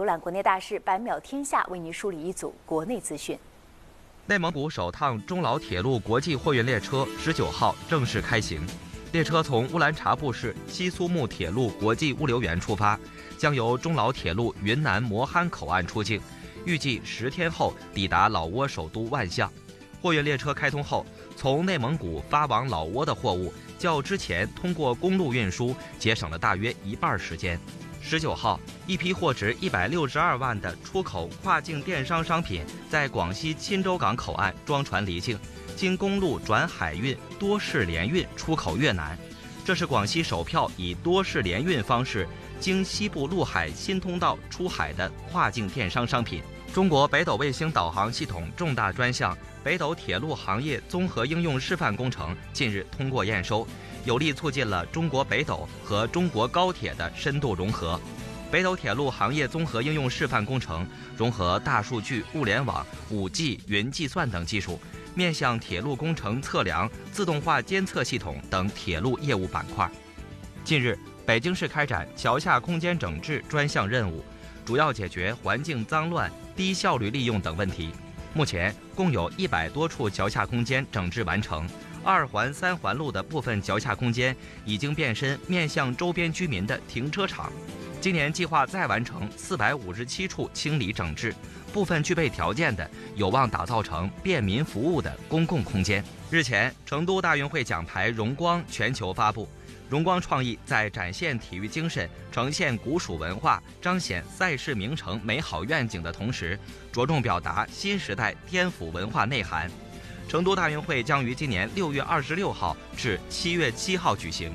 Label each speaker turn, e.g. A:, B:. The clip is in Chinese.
A: 浏览国内大事，百秒天下为您梳理一组国内资讯。
B: 内蒙古首趟中老铁路国际货运列车十九号正式开行，列车从乌兰察布市西苏木铁路国际物流园出发，将由中老铁路云南磨憨口岸出境，预计十天后抵达老挝首都万象。货运列车开通后，从内蒙古发往老挝的货物较之前通过公路运输节省了大约一半时间。十九号，一批货值一百六十二万的出口跨境电商商品在广西钦州港口岸装船离境，经公路转海运多式联运出口越南。这是广西首票以多式联运方式经西部陆海新通道出海的跨境电商商品。中国北斗卫星导航系统重大专项北斗铁路行业综合应用示范工程近日通过验收。有力促进了中国北斗和中国高铁的深度融合。北斗铁路行业综合应用示范工程融合大数据、物联网、5G、云计算等技术，面向铁路工程测量、自动化监测系统等铁路业务板块。近日，北京市开展桥下空间整治专项任务，主要解决环境脏乱、低效率利用等问题。目前，共有一百多处桥下空间整治完成。二环、三环路的部分脚下空间已经变身面向周边居民的停车场。今年计划再完成四百五十七处清理整治，部分具备条件的有望打造成便民服务的公共空间。日前，成都大运会奖牌荣光全球发布。荣光创意在展现体育精神、呈现古蜀文化、彰显赛事名城美好愿景的同时，着重表达新时代颠覆文化内涵。成都大运会将于今年六月二十六号至七月七号举行。